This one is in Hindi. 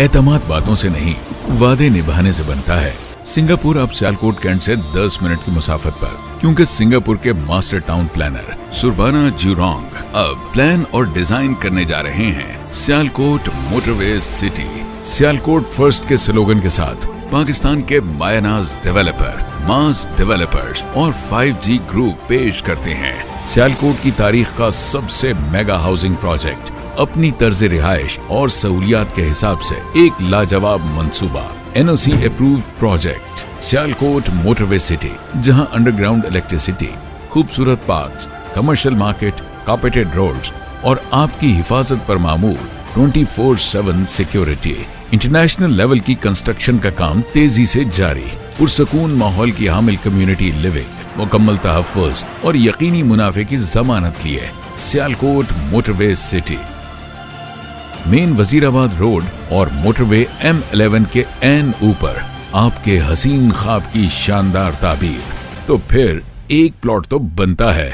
एतमाद बातों से नहीं, वादे निभाने से बनता है। सिंगापुर अब सियालकोट कैंट से 10 मिनट की मुसाफत पर, क्योंकि सिंगापुर के master town planner, Surbana Jurong अब प्लान और डिज़ाइन करने जा रहे हैं Sialkot motorway city. Sialkot first के स्लोगन के साथ, पाकिस्तान के मायानाज डेवलपर, मास डेवलपर्स और 5G ग्रुप पेश करते हैं। सियालकोट की तारीख का सबसे मेगा हाउसिंग प्रोजेक्ट अपनी तर्ज रिहाइश और सहूलियात के हिसाब से एक लाजवाब मंसूबा NOC approved project Sialkot motorway city जहाँ अंडरग्राउंड इलेक्ट्रिसिटी खूबसूरत park commercial market carpeted roads और आपकी हिफाजत पर मामूर 24/7 सिक्योरिटी इंटरनेशनल लेवल की कंस्ट्रक्शन का काम तेज़ी से जारी, पुरसकून माहौल की हामिल कम्युनिटी लिविंग मुकम्मल तहफ़ और यकीनी मुनाफे की जमानत लिए Sialkot motorway city main Wazirabad road और मोटरवे एम 11 के एन ऊपर आपके हसीन खाब की शानदार ताबीर। तो फिर एक प्लॉट तो बनता है।